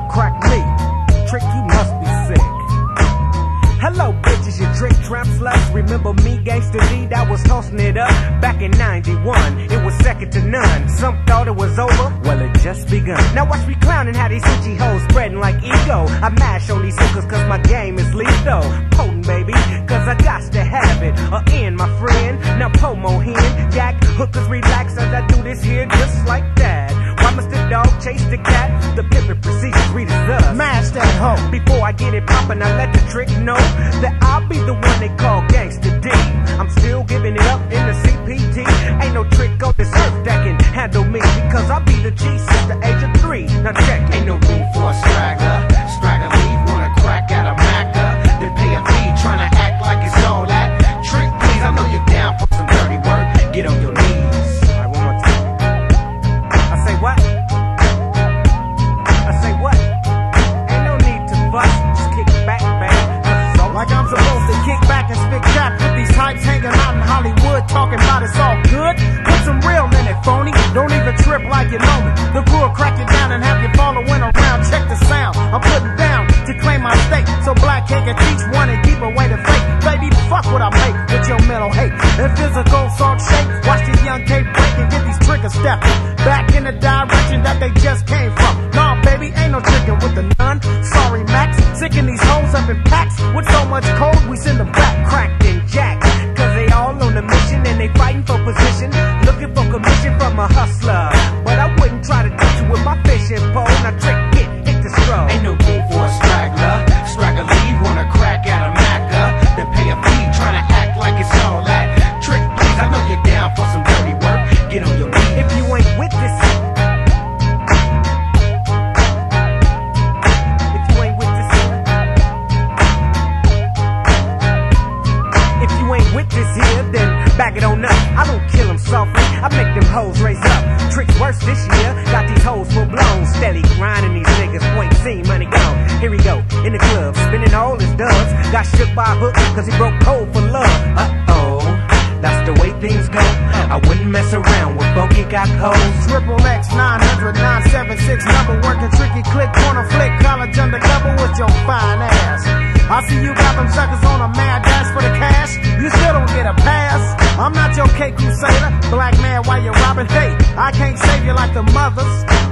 to crack me? Trick, you must be sick. Hello, bitches, you trick tramp sluts. Remember me, Gangsta D, that was tossing it up back in 91. It was second to none. Some thought it was over, well, it just begun. Now watch me clowning how these itchy hoes spreading like ego. I mash on these hookers cause my game is lethal. Potent, baby, cause I got to have it. A in, my friend. Now Pomo hen, jack, hookers relax as I do this here just like that. Must the dog chase the cat? The pimpin' procedures read as us. Mash that hoe. Before I get it poppin', I let the trick know that I'll be the one they call Gangsta D. I'm still giving it up in the CPT. Ain't no trick on this earth that can handle me because I'll be the G since the age of three. Now check, ain't hypes hanging out in Hollywood talking about it's all good. Put some real in it, phony. Don't even trip like you know me. The crew crack you down and have you following around. Check the sound. I'm putting down to claim my stake. So black cake can teach one and keep away the fake. Baby, fuck what I make with your mental hate. And physical salt shake. Watch these young K break and get these triggers stepping. Back in the direction that they just came from. Nah, baby, ain't hoes raise up. Tricks worse this year, got these hoes full blown. Steady grinding these niggas, point seen, money gone. Here we go, in the club, spinning all his dubs. Got shook by a hook, cause he broke cold for love. Uh oh, that's the way things go. I wouldn't mess around with funky got hoes. Triple X 900 976 number working tricky click corner flick college undercover with your fine ass. I see you got them suckers on a mad I can't save you like the mothers.